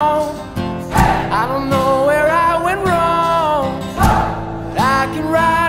I don't know where I went wrong, but I can ride.